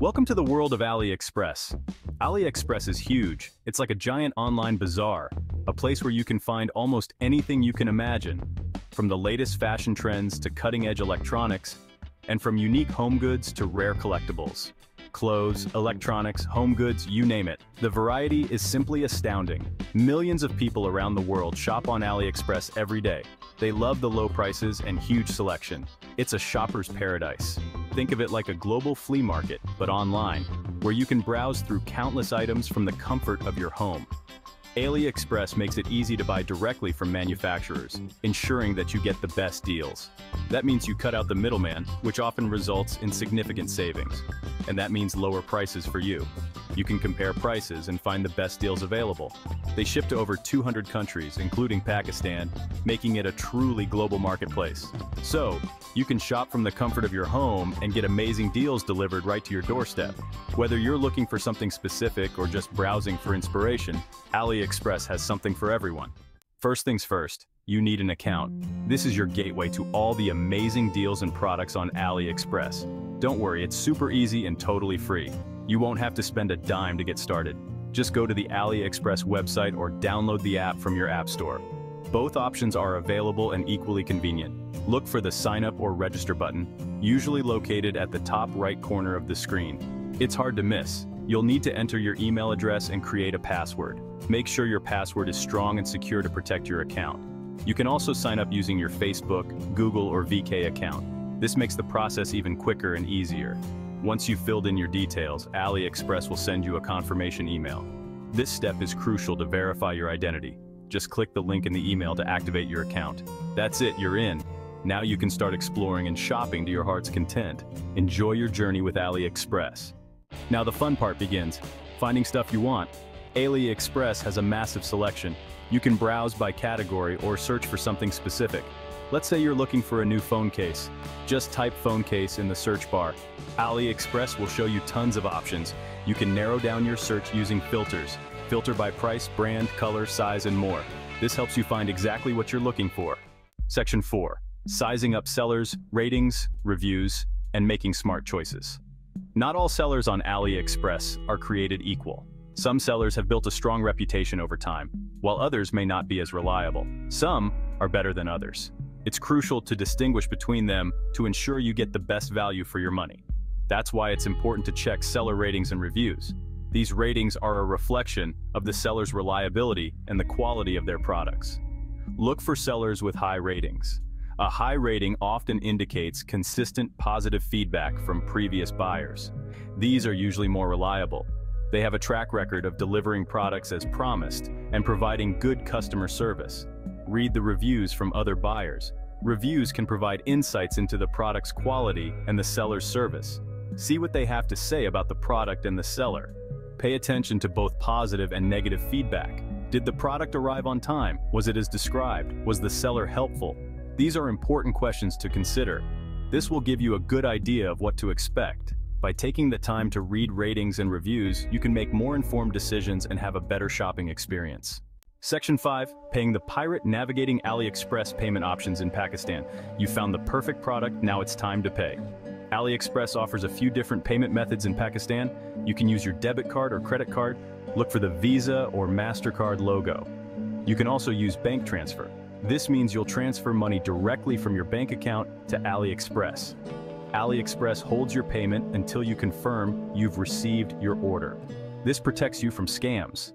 Welcome to the world of AliExpress. AliExpress is huge. It's like a giant online bazaar, a place where you can find almost anything you can imagine, from the latest fashion trends to cutting-edge electronics, and from unique home goods to rare collectibles. Clothes, electronics, home goods, you name it. The variety is simply astounding. Millions of people around the world shop on AliExpress every day. They love the low prices and huge selection. It's a shopper's paradise. Think of it like a global flea market, but online, where you can browse through countless items from the comfort of your home. AliExpress makes it easy to buy directly from manufacturers, ensuring that you get the best deals. That means you cut out the middleman, which often results in significant savings. And that means lower prices for you. You can compare prices and find the best deals available. They ship to over 200 countries, including Pakistan, making it a truly global marketplace. So, you can shop from the comfort of your home and get amazing deals delivered right to your doorstep. Whether you're looking for something specific or just browsing for inspiration, AliExpress has something for everyone. First things first, you need an account. This is your gateway to all the amazing deals and products on AliExpress. Don't worry, it's super easy and totally free. You won't have to spend a dime to get started. Just go to the AliExpress website or download the app from your app store. Both options are available and equally convenient. Look for the sign up or register button, usually located at the top right corner of the screen. It's hard to miss. You'll need to enter your email address and create a password. Make sure your password is strong and secure to protect your account. You can also sign up using your Facebook, Google, or VK account. This makes the process even quicker and easier. Once you've filled in your details, AliExpress will send you a confirmation email. This step is crucial to verify your identity. Just click the link in the email to activate your account. That's it, you're in. Now you can start exploring and shopping to your heart's content. Enjoy your journey with AliExpress. Now the fun part begins, finding stuff you want. AliExpress has a massive selection. You can browse by category or search for something specific. Let's say you're looking for a new phone case. Just type phone case in the search bar. AliExpress will show you tons of options. You can narrow down your search using filters. Filter by price, brand, color, size, and more. This helps you find exactly what you're looking for. Section 4. Sizing up sellers, ratings, reviews, and making smart choices. Not all sellers on AliExpress are created equal. Some sellers have built a strong reputation over time, while others may not be as reliable. Some are better than others. It's crucial to distinguish between them to ensure you get the best value for your money. That's why it's important to check seller ratings and reviews. These ratings are a reflection of the seller's reliability and the quality of their products. Look for sellers with high ratings. A high rating often indicates consistent positive feedback from previous buyers. These are usually more reliable. They have a track record of delivering products as promised and providing good customer service. Read the reviews from other buyers. Reviews can provide insights into the product's quality and the seller's service. See what they have to say about the product and the seller. Pay attention to both positive and negative feedback. Did the product arrive on time? Was it as described? Was the seller helpful? These are important questions to consider. This will give you a good idea of what to expect. By taking the time to read ratings and reviews, you can make more informed decisions and have a better shopping experience. Section 5, paying the pirate navigating AliExpress payment options in Pakistan. You found the perfect product, now it's time to pay. AliExpress offers a few different payment methods in Pakistan. You can use your debit card or credit card. Look for the Visa or MasterCard logo. You can also use bank transfer. This means you'll transfer money directly from your bank account to AliExpress. AliExpress holds your payment until you confirm you've received your order. This protects you from scams.